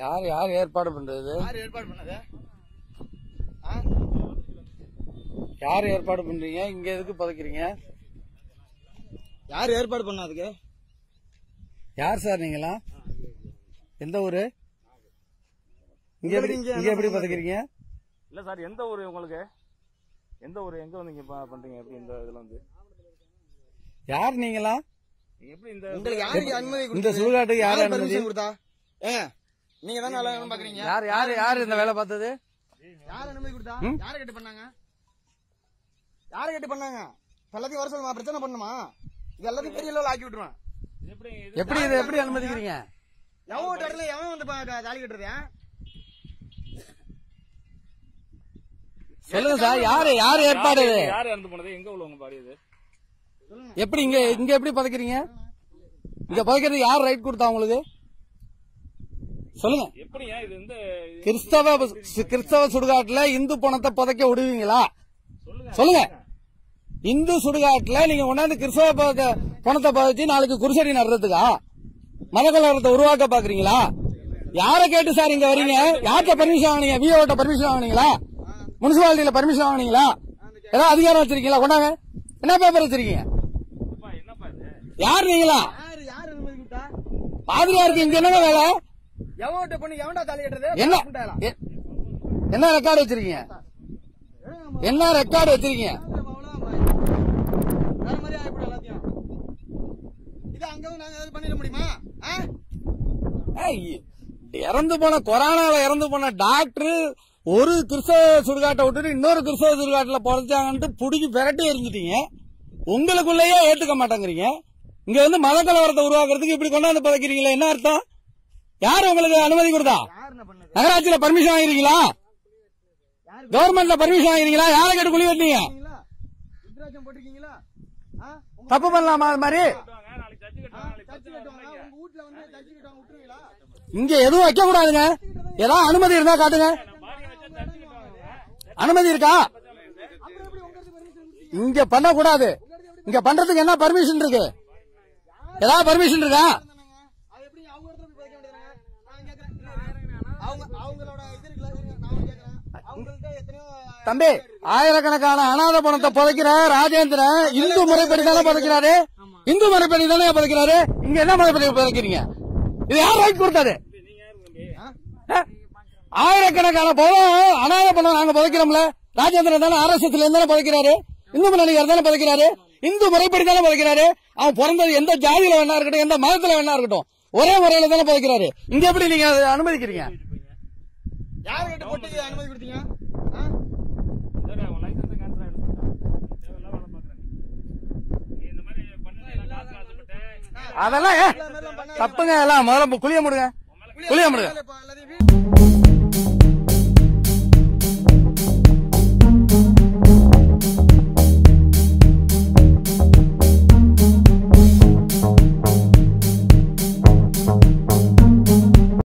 யார் யார் ஏற்பாடு பண்றது? யார் ஏற்பாடு பண்ணது? ஆ? யார் ஏற்பாடு பண்றீங்க? இங்க எதுக்கு புதைக்கிறீங்க? யார் ஏற்பாடு பண்ணதுக்கு யார் சார் நீங்களா எந்த ஊரு? இங்க எப்படி இங்க இங்க எப்படி புதைக்கிறீங்க? இல்ல சார் எந்த ஊர் உங்களுக்கு? எந்த ஊர்? எங்க வந்து நீங்க ப- பண்றீங்க? எப்படி இந்த இதுல வந்து? யார் நீங்களா நீங்க எப்படி இந்த உங்களுக்கு யாருக்கு அனுமதி இந்த? சுடுகாட்டுக்கு யார் அனுமதி? கொடுத்தா? ஏங்க நீங்க தான் நல்லா வேணும் பாக்குறீங்க? யார் யார் யார் இந்த வேலை பார்த்தது? யார் அனுமதி கொடுத்தா? யாரை கட்டு பண்ணாங்க? யாரை கட்டு பண்ணாங்க? எல்லாத்தையும் வர சொல்லுமா? பிரச்சனை பண்ணுமா? இது எல்லாத்தையும் பெரிய லெவல் ஆக்கி விட்டுருவேன். எப்படி எப்படி இதை எப்படி அனுமதிக்கிறீங்க? எவன் ஒரு இடத்துல எவன் வந்து பா- தாலி கட்டுறது? சொல்லுங்க சார் யாரு யார் ஏற்பாடு? யார் இறந்து போனது எங்க உள்ளவங்க பாடி இது? எப்படி இங்க இங்க எப்படி புதைக்கிறீங்க? இங்க புதைக்கிறது யார் ரைட் கொடுத்தா உங்களுக்கு? சொல்லுங்க. எப்படிங்க இது இந்த கிறிஸ்தவ கிறிஸ்தவ சுடுகாட்டுல இந்து பணத்தை புதைக்க விடுவீங்களா? சொல்லுங்க. இந்து சுடுகாட்டுல நீங்க கொண்டாந்து கிறிஸ்தவ பணத்தை- புதைச்சு நாளைக்கு குருசடி நடுறதுக்கா? மத கலவரத்தை உருவாக்க பாக்குறீங்களா? யார கேட்டு சார் இங்க வரீங்க? யார்கிட்ட பர்மிஷன் வாங்குனீங்க? விஓட்ட பர்மிஷன் வாங்குனீங்களா? முனிசிபாலிட்டியில பர்மிஷன் வாங்குனீங்களா? ஏதாவது அதிகாரம் வச்சிருக்கீங்களா? கொண்டாங்க. என்ன பேப்பர் வச்சிருக்கீங்க? என்னப்பா என்னப்பா இது? யார் நீங்களா? பாதிரியாருக்கு இங்க என்ன வேலை? எவன்கிட்ட பண்ணி எவன்டா தாலி கட்டுறது? என்ன? என்ன ரெக்கார்டு வச்சிருக்கீங்க? என்ன ரெக்கார்டு வச்சிருக்கீங்க? இறந்து போன கொரோனால இறந்து போன டாக்டர் ஒரு கிறிஸ்தவ சுடுகாட்டை விட்டுட்டு இன்னொரு கிறிஸ்தவ சுடுகாட்டுல புதைச்சாங்கன்ட்டு புடிக்கி விரட்டி எரிஞ்சிட்டீங்க உங்களுக்குள்ளேயே ஏத்துக்க மாட்டேங்கிறீங்க. இங்க வந்து மத கலவரத்தை உருவாக்குறதுக்கு இப்படி கொண்டாந்து புதைக்கிறீங்களா என்ன அர்த்தம்? யார் உங்களுக்கு அனுமதி கொடுத்தா? நகராட்சியில பர்மிஷன் வாங்கிருக்கீங்களா? கவர்மெண்ட்ல பர்மிஷன் வாங்கிருக்கீங்களா? யாரை கேட்டு குழி வெட்டீங்க தப்பு பண்ணலாமா அது மாதிரி? இங்க. எதுவும் வைக்க கூடாதுங்க ஏதாவது அனுமதி இருந்தா காட்டுங்க. அனுமதி இருக்கா? இங்க பண்ண கூடாது இங்க பண்றதுக்கு என்ன பர்மிஷன் இருக்கு? ஏதாவது பர்மிஷன் இருக்கா? தம்பி ஆயிரக்கணக்கான அனாத பணத்தை புதைக்கிற ராஜேந்திரன் இந்து முறைப்படி தானே புதைக்கிறாரு? இந்து முறைப்படி தானே புதைக்கிறாரு? இங்க என்ன முறைப்படி புதைக்கிறீங்க? இது யார் வாங்கி கொடுத்தாரு ஆ? ஆயிரக்கணக்கான பணம் அனாத பணம் நாங்க புதைக்கிறோம்ல. ராஜேந்திரன் தானே ஆர்எஸ்எஸ்ல இருந்து தானே புதைக்கிறாரு. இந்து முன்னணியார் தானே புதைக்கிறாரு. இந்து முறைப்படி தானே புதைக்கிறாரு. அவன் பிறந்தது எந்த ஜாதியில வேணா இருக்கட்டும் எந்த மதத்துல வேணா இருக்கட்டும் ஒரே முறையில தானே புதைக்கிறாரு. இங்க எப்படி நீங்க அதை அனுமதிக்கிறீங்க? யாருகிட்ட போட்டு அனுமதி கொடுத்தீங்க? அதெல்லாம் தப்புங்க எல்லாம் முதல்ல குளிய முடுங்க. குளிய முடுங்க.